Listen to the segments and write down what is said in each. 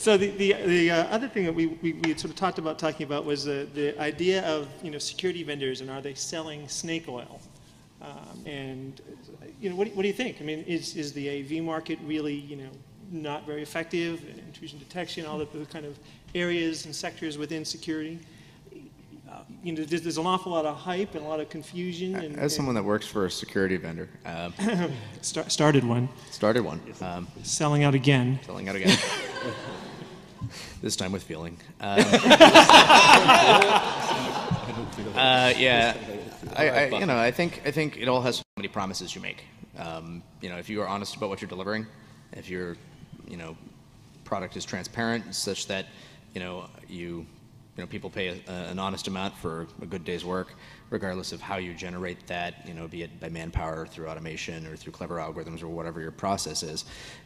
so the, the, the uh, other thing that we, we, we had sort of talked about talking about was the, the idea of you know security vendors and are they selling snake oil? Um, and you know what, do- what do you think? I mean, is, is the AV market really you know not very effective? Intrusion detection, all the, the kind of areas and sectors within security. Uh, you know, there's, there's an awful lot of hype and a lot of confusion. And, As someone that works for a security vendor, um, started one, started one, um, selling out again. selling out again. this time with feeling. Um, uh, yeah, I, I, you know, I think I think it all has so many promises you make. Um, you know, if you are honest about what you're delivering, if your, you know, product is transparent such that, you know, you, you know, people pay a, an honest amount for a good day's work, regardless of how you generate that, you know, be it by manpower, through automation, or through clever algorithms, or whatever your process is.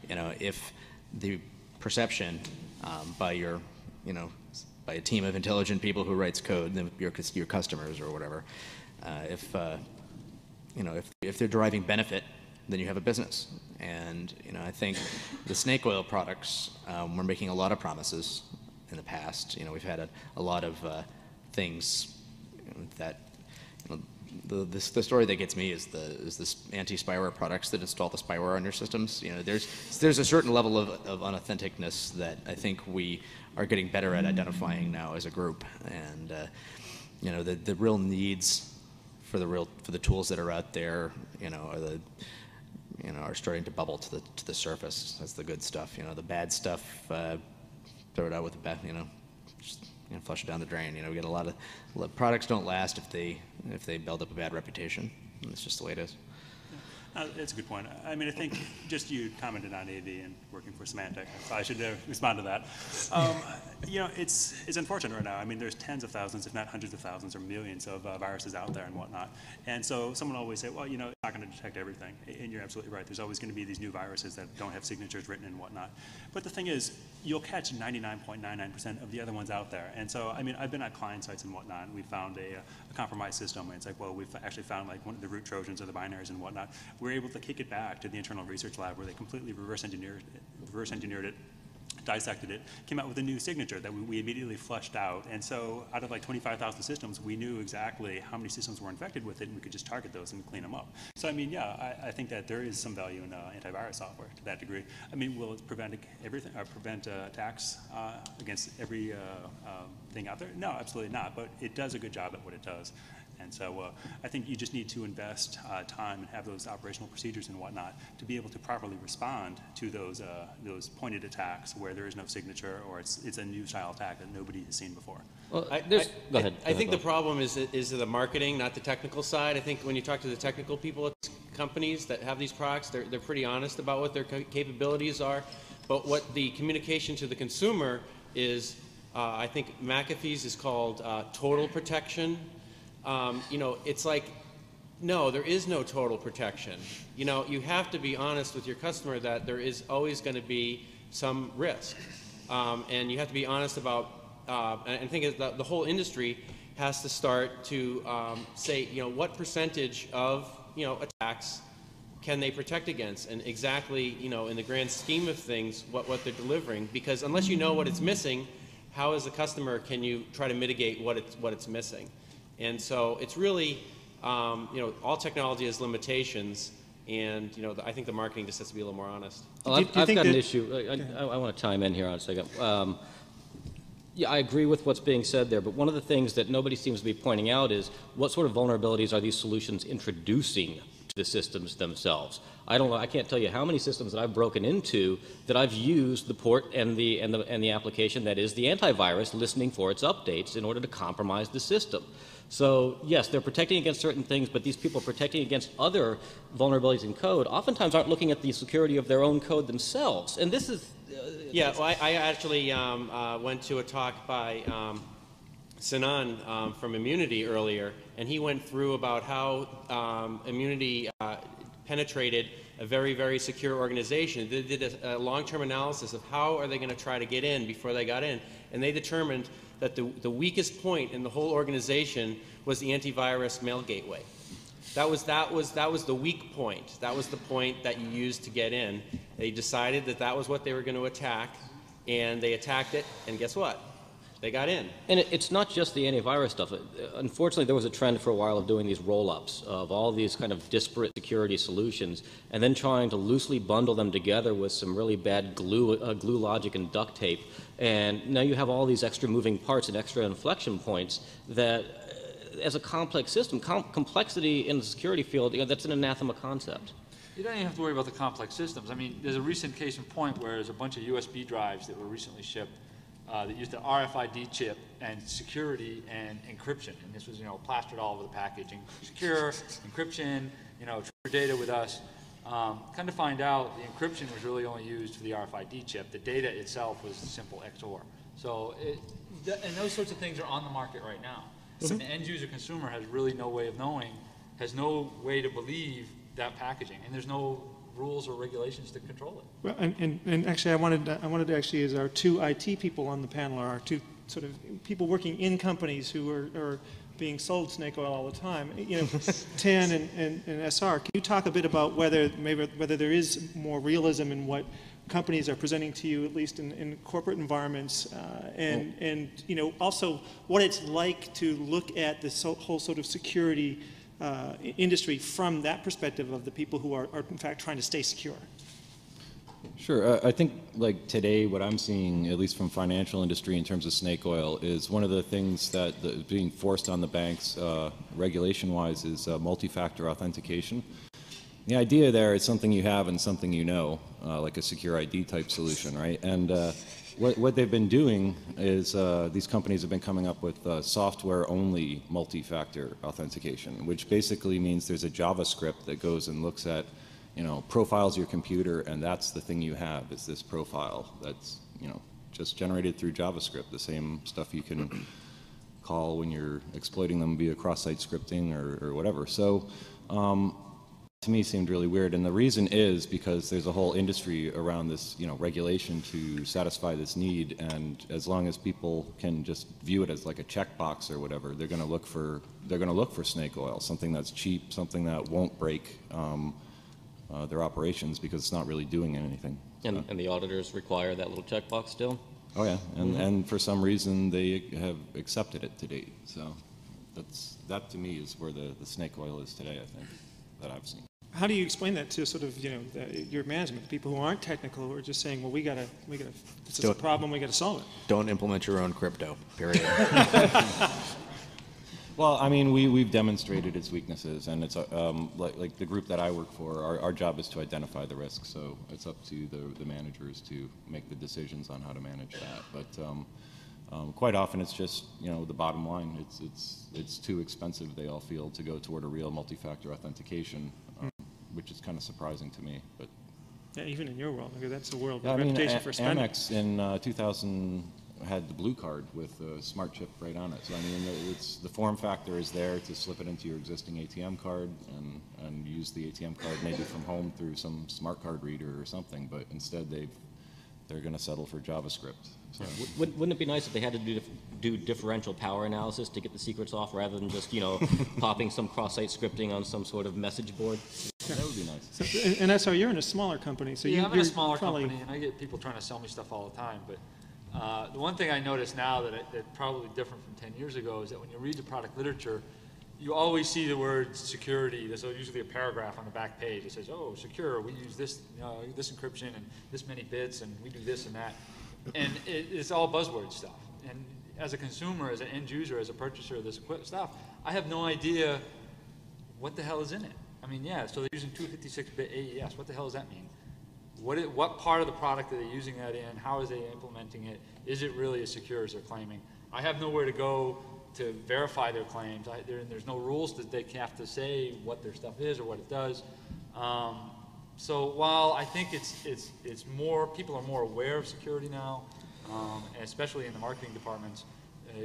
You know, if the perception um, by your, you know, by a team of intelligent people who writes code, your, your customers or whatever, uh, if, uh, you know, if, if they're deriving benefit, then you have a business. And, you know, I think the snake oil products, um, we're making a lot of promises in the past. You know, we've had a, a lot of uh, things that, the, the story that gets me is the is this anti-spyware products that install the spyware on your systems. You know, there's there's a certain level of, of unauthenticness that I think we are getting better at identifying now as a group, and uh, you know, the the real needs for the real for the tools that are out there, you know, are the you know are starting to bubble to the to the surface. That's the good stuff. You know, the bad stuff, uh, throw it out with the bad. You know, just know, flush it down the drain. You know, we get a lot of products don't last if they if they build up a bad reputation. And It's just the way it is. Uh, That's a good point. I mean, I think just you commented on AV and working for Symantec, so I should uh, respond to that. Um, you know, it's, it's unfortunate right now. I mean, there's tens of thousands, if not hundreds of thousands or millions of uh, viruses out there and whatnot. And so someone always say, well, you know, it's not going to detect everything. And you're absolutely right. There's always going to be these new viruses that don't have signatures written and whatnot. But the thing is, you'll catch 99.99% of the other ones out there. And so, I mean, I've been at client sites and whatnot, and we found a, a compromised system. And it's like, well, we've actually found like one of the root trojans or the binaries and whatnot. We're able to kick it back to the internal research lab where they completely reverse engineered it, reverse engineered it dissected it, came out with a new signature that we, immediately flushed out. And so out of like 25,000 systems, we knew exactly how many systems were infected with it, and we could just target those and clean them up. So I mean, yeah, I, I think that there is some value in uh, antivirus software to that degree. I mean, will it prevent everything, uh, prevent uh, attacks uh, against every uh, uh, thing out there? No, absolutely not. But it does a good job at what it does. And so uh, I think you just need to invest uh, time and have those operational procedures and whatnot to be able to properly respond to those, uh, those pointed attacks where there is no signature or it's, it's a new style attack that nobody has seen before. Well, I, there's, I- go ahead. I, think the problem is is the marketing, not the technical side. I think when you talk to the technical people at companies that have these products, they're they're pretty honest about what their capabilities are. But what the communication to the consumer is, uh, I think McAfee's is called uh, total protection. Um, you know, it's like no, there is no total protection. You know, you have to be honest with your customer that there is always going to be some risk. Um, and you have to be honest about, uh, and I think the, the whole industry has to start to um, say, you know, what percentage of, you know, attacks can they protect against? And exactly, you know, in the grand scheme of things, what, what they're delivering. Because unless you know what it's missing, how as a customer can you try to mitigate what it's, what it's missing? And so it's really, um, you know, all technology has limitations, and you know, I think the marketing just has to be a little more honest. Well, Do- I've, do I've got an issue. I, I, I want to chime in here on a second. Um, yeah, I agree with what's being said there, but one of the things that nobody seems to be pointing out is what sort of vulnerabilities are these solutions introducing to the systems themselves? I don't know. I can't tell you how many systems that I've broken into that I've used the port and the and the and the application that is the antivirus listening for its updates in order to compromise the system. So yes, they're protecting against certain things, but these people protecting against other vulnerabilities in code oftentimes aren't looking at the security of their own code themselves. And this is Yeah, well, I, I actually um, uh, went to a talk by um, Sinan um, from Immunity earlier, and he went through about how um, Immunity uh, penetrated a very, very secure organization. They did a, a long-term analysis of how are they going to try to get in before they got in, and they determined that the, the weakest point in the whole organization was the antivirus mail gateway. That was, that, was, that was the weak point. That was the point that you used to get in. They decided that that was what they were going to attack, and they attacked it, and guess what? They got in. And it, it's not just the antivirus stuff. Uh, Unfortunately, there was a trend for a while of doing these roll-ups of all these kind of disparate security solutions, and then trying to loosely bundle them together with some really bad glue, uh, glue logic and duct tape. And now you have all these extra moving parts and extra inflection points that, uh, as a complex system, com- complexity in the security field, you know, that's an anathema concept. You don't even have to worry about the complex systems. I mean, there's a recent case in point where there's a bunch of USB drives that were recently shipped uh, that used the RFID chip and security and encryption. And this was, you know, plastered all over the packaging. Secure, encryption, you know, true data with us. Um, come to find out, the encryption was really only used for the RFID chip. The data itself was simple XOR. So, it, th- and those sorts of things are on the market right now. And the end user consumer has really no way of knowing, has no way to believe that packaging, and there's no rules or regulations to control it. Well, and, and, and actually, I wanted, to- I wanted to actually, as our two IT people on the panel are our two sort of people working in companies who are, are being sold snake oil all the time. You know, Tan and, and, and SR, can you talk a bit about whether, maybe, whether there is more realism in what companies are presenting to you, at least in, in corporate environments, uh, and, and, you know, also what it's like to look at this whole sort of security uh, industry from that perspective of the people who are, are in fact trying to stay secure? Sure. Uh, I think like today, what I'm seeing, at least from financial industry in terms of snake oil, is one of the things that the, being forced on the banks, uh, regulation-wise, is uh, multi-factor authentication. The idea there is something you have and something you know, uh, like a SecurID type solution, right? And uh, what, what they've been doing is uh, these companies have been coming up with uh, software-only multi-factor authentication, which basically means there's a JavaScript that goes and looks at you know, profiles your computer, and that's the thing you have is this profile that's, you know, just generated through JavaScript, the same stuff you can call when you're exploiting them via cross-site scripting or, or whatever. So, um, to me, seemed really weird, and the reason is because there's a whole industry around this, you know, regulation to satisfy this need, and as long as people can just view it as like a checkbox or whatever, they're going to look for they're going to look for snake oil, something that's cheap, something that won't break. Um, uh, their operations because it's not really doing anything. And, and the auditors require that little checkbox still? Oh yeah, and and for some reason they have accepted it to date. So that's that to me is where the the snake oil is today. I think that I've seen. How do you explain that to sort of, you know, the, your management, people who aren't technical, who are just saying, well, we gotta, we gotta, this is a Don't- problem, we gotta solve it? Don't implement your own crypto, period. Well, I mean, we we've demonstrated its weaknesses, and it's uh, um, like like the group that I work for. Our, our job is to identify the risks. So it's up to the the managers to make the decisions on how to manage that. But um, um, quite often, it's just you know the bottom line. It's it's it's too expensive. They all feel to go toward a real multi-factor authentication, which is kind of surprising to me. But Yeah, even in your world, because that's a world yeah, I mean, reputation A- for spending. Amex in uh, 2000 had the blue card with a smart chip right on it. So I mean, the- it's the form factor is there to slip it into your existing ATM card and and use the ATM card maybe from home through some smart card reader or something. But instead, they they're going to settle for JavaScript. So. Wouldn't, wouldn't it be nice if they had to do, dif- do differential power analysis to get the secrets off rather than just, you know, popping some cross-site scripting on some sort of message board? That would be nice. So, and- and that's how you're in a smaller company, so you- Yeah, I'm in a you're smaller probably- company, and I get people trying to sell me stuff all the time, but uh, the one thing I notice now that, I- that probably different from 10 years ago is that when you read the product literature, you always see the word security. There's usually a paragraph on the back page that says, "Oh, secure. We use this, you know, this encryption and this many bits, and we do this and that." And it, it's all buzzword stuff. And as a consumer, as an end user, as a purchaser of this equip stuff, I have no idea what the hell is in it. I mean, yeah. So they're using 256-bit AES. What the hell does that mean? What, it, what part of the product are they using that in? How is they implementing it? Is it really as secure as they're claiming? I have nowhere to go to verify their claims. I, there, there's no rules that they have to say what their stuff is or what it does. Um, so while I think it's, it's, it's more, people are more aware of security now, um, especially in the marketing departments, uh,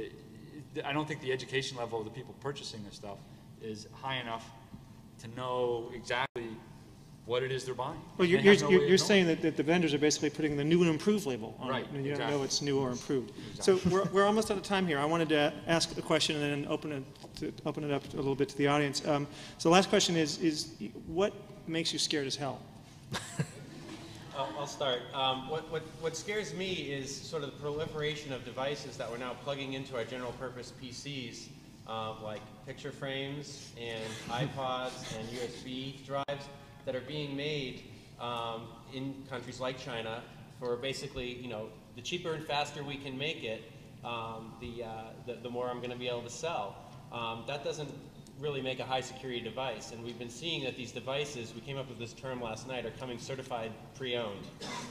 I don't think the education level of the people purchasing this stuff is high enough to know exactly what it is they're buying. Well, you're, you're, no you're you're saying that, that the vendors are basically putting the new and improved label on Right, it, and you don't know exactly. it's new or improved. So we're, we're almost out of time here. I wanted to ask a question and then open it, to, open it up a little bit to the audience. Um, so the last question is, is what makes you scared as hell? I'll, I'll start. Um, what, what, what scares me is sort of the proliferation of devices that we're now plugging into our general purpose PCs, um, like picture frames and iPods and USB drives that are being made um, in countries like China for basically, you know, the cheaper and faster we can make it, um, the, uh, the, the more I'm going to be able to sell. Um, that doesn't really make a high security device. And we've been seeing that these devices, we came up with this term last night, are coming certified pre-owned.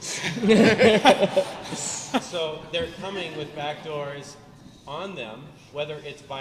so they're coming with backdoors on them, whether it's by